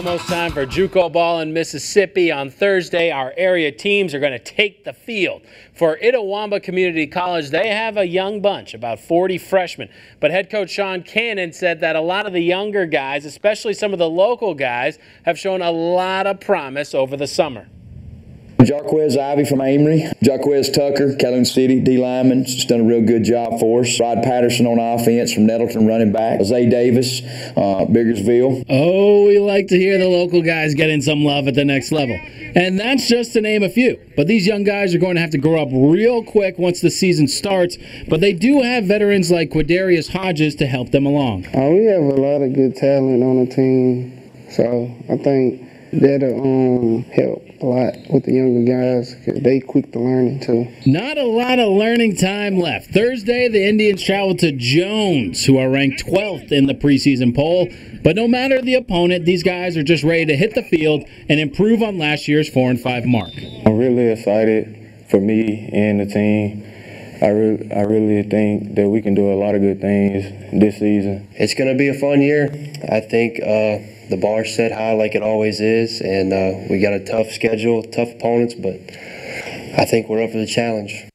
almost time for JUCO ball in Mississippi. On Thursday, our area teams are going to take the field. For Itawamba Community College, they have a young bunch, about 40 freshmen. But head coach Sean Cannon said that a lot of the younger guys, especially some of the local guys, have shown a lot of promise over the summer. Jarquez Ivy from Amory, Jarquez Tucker, Calhoun City, D lineman, just done a real good job for us. Rod Patterson on offense from Nettleton, running back. Zay Davis, uh, Biggersville. Oh, we like to hear the local guys getting some love at the next level. And that's just to name a few. But these young guys are going to have to grow up real quick once the season starts. But they do have veterans like Quadarius Hodges to help them along. Uh, we have a lot of good talent on the team. So I think that'll um, help a lot with the younger guys because they quick to learning too. Not a lot of learning time left. Thursday, the Indians travel to Jones, who are ranked 12th in the preseason poll. But no matter the opponent, these guys are just ready to hit the field and improve on last year's 4 and 5 mark. I'm really excited for me and the team. I really, I really think that we can do a lot of good things this season. It's going to be a fun year. I think uh, the bar's set high like it always is, and uh, we got a tough schedule, tough opponents, but I think we're up for the challenge.